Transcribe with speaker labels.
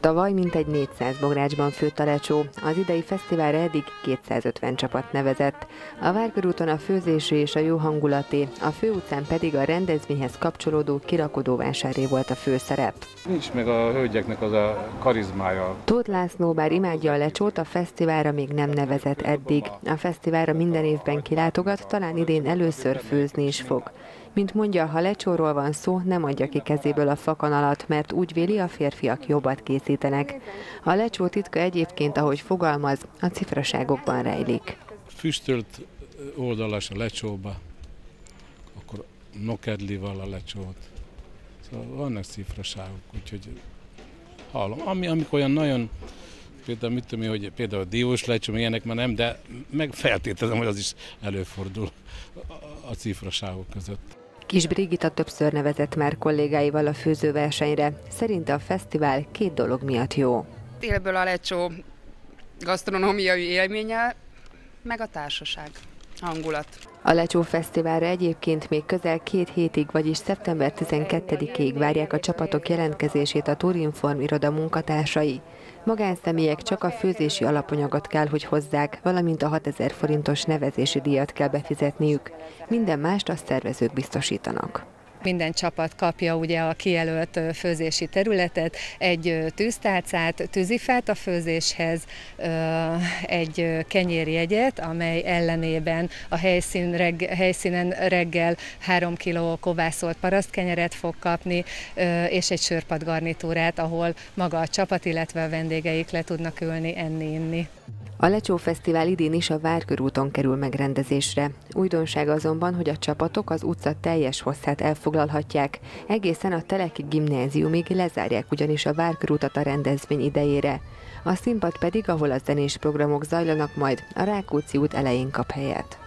Speaker 1: Tavaly mintegy 400 bográcsban főtt a lecsó, az idei fesztiválra eddig 250 csapat nevezett. A Várkörúton a főzésű és a jó hangulaté, a főutcán pedig a rendezvényhez kapcsolódó kirakodóvásáré volt a főszerep.
Speaker 2: Nincs meg a hölgyeknek az a karizmája.
Speaker 1: Tóth László bár imádja a lecsót, a fesztiválra még nem nevezett eddig. A fesztiválra minden évben kilátogat, talán idén először főzni is fog. Mint mondja, ha lecsóról van szó, nem adja ki kezéből a fakanalat, mert úgy véli, a férfiak jobbat készítenek. A lecsó titka egyébként, ahogy fogalmaz, a cifraságokban rejlik.
Speaker 2: Füstölt oldalas a lecsóba, akkor nokedlival a lecsót. Szóval vannak cifraságok, úgyhogy hallom. Ami, amikor olyan nagyon például mit tudom hogy például a diós lecsó, ilyenek már nem, de meg feltételezem, hogy az is előfordul a cifraságok között.
Speaker 1: Kis Brigitta többször nevezett már kollégáival a főzőversenyre. Szerinte a fesztivál két dolog miatt jó.
Speaker 3: Élből a lecsó gasztronómiai élménye, meg a társaság hangulat.
Speaker 1: A Lecsó Fesztiválra egyébként még közel két hétig, vagyis szeptember 12-ig várják a csapatok jelentkezését a Turinform iroda munkatársai. Magánszemélyek csak a főzési alapanyagot kell, hogy hozzák, valamint a 6000 forintos nevezési díjat kell befizetniük. Minden mást a szervezők biztosítanak.
Speaker 4: Minden csapat kapja ugye a kijelölt főzési területet, egy tűztálcát, tűzifát a főzéshez, egy kenyérjegyet, amely ellenében a helyszín reg, helyszínen reggel 3 kg kovászolt parasztkenyeret fog kapni, és egy sörpad garnitúrát, ahol maga a csapat, illetve a vendégeik le tudnak ülni, enni, inni.
Speaker 1: A Lecsó Fesztivál idén is a Várkörúton kerül megrendezésre. Újdonság azonban, hogy a csapatok az utca teljes hosszát elfoglalhatják. Egészen a Teleki gimnáziumig lezárják ugyanis a Várkörútat a rendezvény idejére. A színpad pedig, ahol a zenés programok zajlanak majd, a Rákóczi út elején kap helyet.